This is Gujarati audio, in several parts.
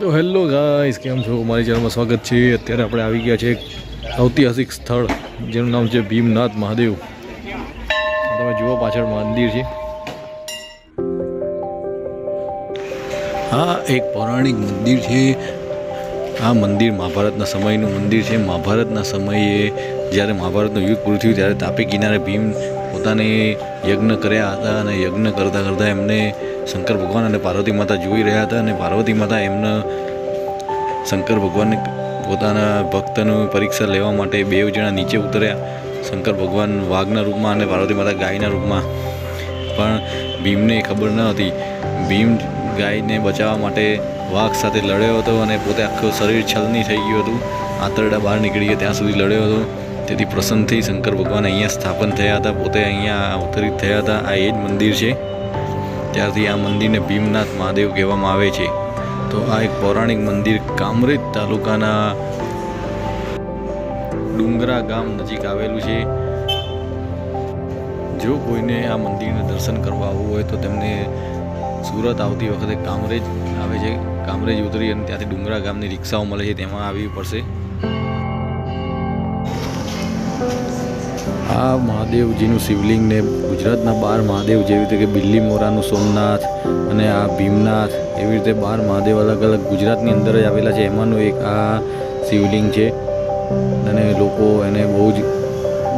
તો હેલો ગાઈસ, કેમ છો? મારી ચેનલમાં સ્વાગત છે. અત્યારે આપણે આવી ગયા છે એક ઐતિહાસિક સ્થળ, જેનું નામ છે ભીમનાથ મહાદેવ. તમે જુઓ પાછળ મંદિર છે. આ એક પૌરાણિક મંદિર છે. આ મંદિર મહાભારતના સમયનું મંદિર છે. મહાભારતના સમયે જ્યારે મહાભારતનું યુદ્ધ પૂરું થયું ત્યારે તાપી કિનારે ભીમ પોતાને યજ્ઞ કર્યા હતા અને યજ્ઞ કરતાં કરતાં એમને શંકર ભગવાન અને પાર્વતી માતા જોઈ રહ્યા હતા અને પાર્વતી માતા એમને શંકર ભગવાનને પોતાના ભક્તનું પરીક્ષા લેવા માટે બે જણા નીચે ઉતર્યા. શંકર ભગવાન વાઘના રૂપમાં અને પાર્વતી માતા ગાયના રૂપમાં. પણ ભીમને ખબર ન હતી. ભીમ ગાયને બચાવવા માટે વાઘ સાથે લડ્યો હતો અને પોતે આખું શરીર છલની થઈ ગયું હતું. આંતરડા બહાર નીકળી ગયા ત્યાં સુધી લડ્યો હતો. તેથી પ્રસન્ન થઈ શંકર ભગવાન અહીંયા સ્થાપન થયા હતા. પોતે અહીંયા અવતરિત થયા હતા. આ એ જ મંદિર છે. ત્યારથી આ મંદિરને ભીમનાથ મહાદેવ કહેવામાં આવે છે. તો આ એક પૌરાણિક મંદિર કામરેજ તાલુકાના ડુંગરા ગામ નજીક આવેલું છે. જો કોઈને આ મંદિરને દર્શન કરવા આવવું હોય તો તેમને સુરત આવતી વખતે કામરેજ આવે છે. કામરેજ ઉતરી અને ત્યાંથી ડુંગરા ગામની રિક્ષાઓ મળે છે. તેમાં આવવી પડશે. આ મહાદેવજીનું શિવલિંગને ગુજરાતના બાર મહાદેવ જેવી રીતે કે બિલ્લી મોરાનું સોમનાથ અને આ ભીમનાથ એવી રીતે બાર મહાદેવ અલગ અલગ ગુજરાતની અંદર જ આવેલા છે. એમાંનું એક આ શિવલિંગ છે. અને લોકો એને બહુ જ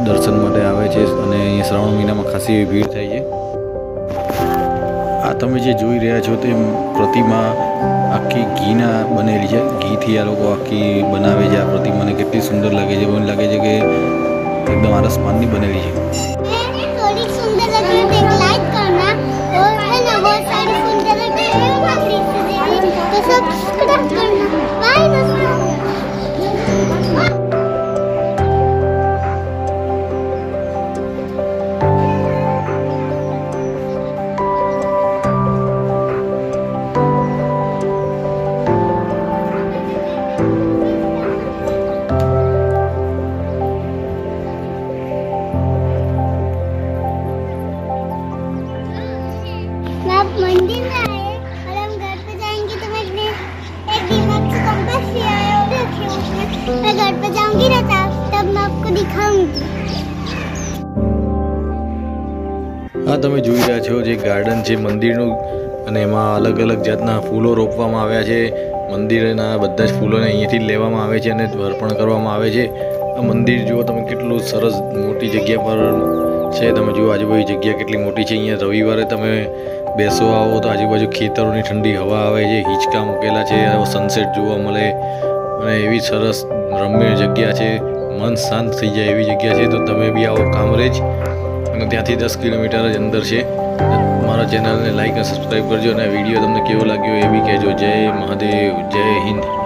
દર્શન માટે આવે છે અને અહીંયા શ્રાવણ મહિનામાં ખાસી ભીડ થાય છે. તમે જે જોઈ રહ્યા છો તે પ્રતિમા આખી ઘીના બનેલી છે. ઘીથી આ લોકો આખી બનાવે છે. આ પ્રતિમાને કેટલી સુંદર લાગે છે. મને લાગે છે કે એકદમ આરસમાનની બનેલી છે. मैं घर पे जाऊंगी ना तब तब मैं आपको दिखाऊंगी આ તમે જોઈ રહ્યા છો જે ગાર્ડન છે મંદિરનું અને એમાં અલગ અલગ જાતના ફૂલો રોપવામાં આવ્યા છે મંદિરના બધા જ ફૂલોને અહીંયાથી જ લેવામાં આવે છે અને અર્પણ કરવામાં આવે છે આ મંદિર જુઓ તમે કેટલું સરસ મોટી જગ્યા પર છે તમે જુઓ આજુબાજુ જગ્યા કેટલી મોટી છે અહીંયા રવિવારે તમે બેસો આવો તો આજુબાજુ ખેતરોની ઠંડી હવા આવે છે હિંચકા મૂકેલા છે સનસેટ જોવા મળે અને એવી સરસ રમ્ય જગ્યા છે, મન શાંત થઈ જાય એવી જગ્યા છે, તો તમે બી આવો કામરેજ. અને ત્યાંથી દસ કિલોમીટર જ અંદર છે. મારા ચેનલને લાઈક અને સબસ્ક્રાઈબ કરજો અને વીડિયો તમને કેવો લાગ્યો એ બી કહેજો. જય મહાદેવ, જય હિન્દ.